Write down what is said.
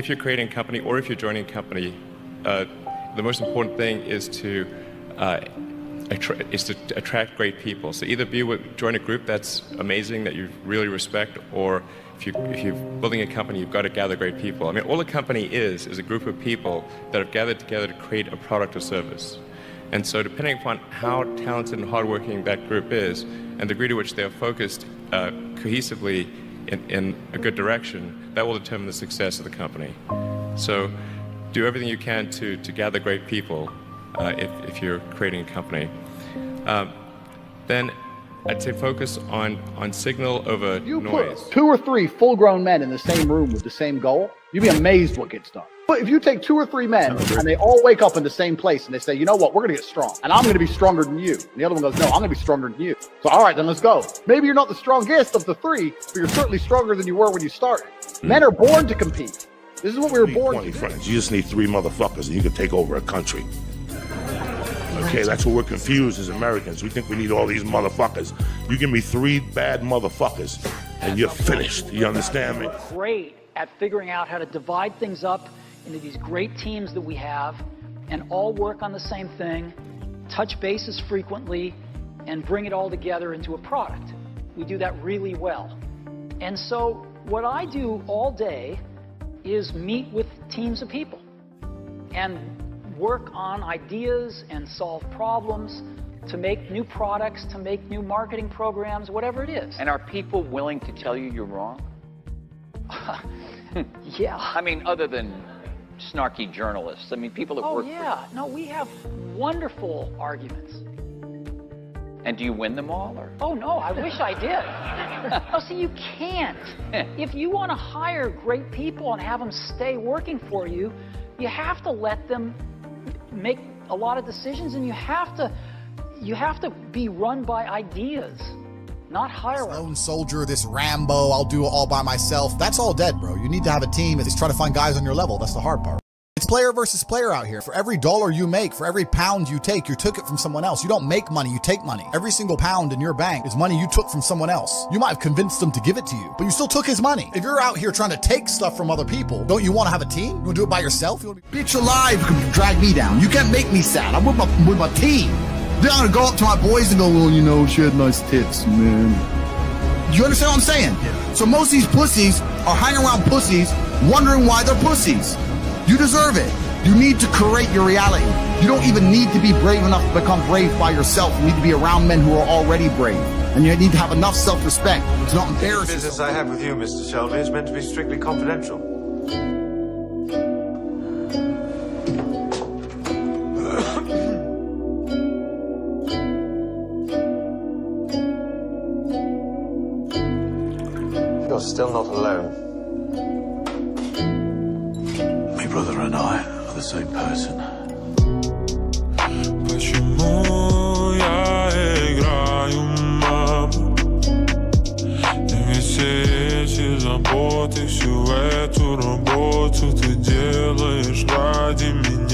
if you're creating a company or if you're joining a company, uh, the most important thing is to uh, is to attract great people. So either be with, join a group that's amazing that you really respect, or if you if you're building a company, you've got to gather great people. I mean, all a company is is a group of people that have gathered together to create a product or service. And so, depending upon how talented and hardworking that group is, and the degree to which they are focused uh, cohesively in, in a good direction, that will determine the success of the company. So, do everything you can to, to gather great people uh, if, if you're creating a company. Um, then I'd say focus on, on signal over You noise. put two or three full grown men in the same room with the same goal, you'd be amazed what gets done. But if you take two or three men and they all wake up in the same place and they say, you know what, we're going to get strong and I'm going to be stronger than you. And the other one goes, no, I'm going to be stronger than you. So, all right, then let's go. Maybe you're not the strongest of the three, but you're certainly stronger than you were when you started. Hmm. Men are born to compete. This is what we were born 20 to do. friends. You just need three motherfuckers and you can take over a country. Okay, that's what we're confused as Americans. We think we need all these motherfuckers. You give me three bad motherfuckers and you're finished. You understand me? great at figuring out how to divide things up into these great teams that we have and all work on the same thing, touch bases frequently, and bring it all together into a product. We do that really well. And so, what I do all day is meet with teams of people and work on ideas and solve problems to make new products, to make new marketing programs, whatever it is. And are people willing to tell you you're wrong? yeah. I mean, other than snarky journalists. I mean, people that Oh, work yeah. No, we have wonderful arguments. And do you win them all? Or? Oh, no, I wish I did. oh, see, you can't. If you want to hire great people and have them stay working for you, you have to let them make a lot of decisions and you have to you have to be run by ideas, not hierarchy. lone soldier, this Rambo, I'll do it all by myself. That's all dead, bro. You need to have a team. It's try to find guys on your level. That's the hard part. It's player versus player out here. For every dollar you make, for every pound you take, you took it from someone else. You don't make money, you take money. Every single pound in your bank is money you took from someone else. You might have convinced them to give it to you, but you still took his money. If you're out here trying to take stuff from other people, don't you want to have a team? You want to do it by yourself? You wanna be- Bitch alive drag me down. You can't make me sad. I'm with my with my team. Then I'm gonna go up to my boys and go, well, you know, she had nice tits, man. You understand what I'm saying? Yeah. So most of these pussies are hanging around pussies, wondering why they're pussies. You deserve it. You need to create your reality. You don't even need to be brave enough to become brave by yourself. You need to be around men who are already brave. And you need to have enough self-respect to not embarrass The business yourself. I have with you, Mr. Shelby, is meant to be strictly confidential. You're still not alone. My brother and I are the same person. Почему я играю маму? И весь эти заботы, всю эту работу ты делаешь ради меня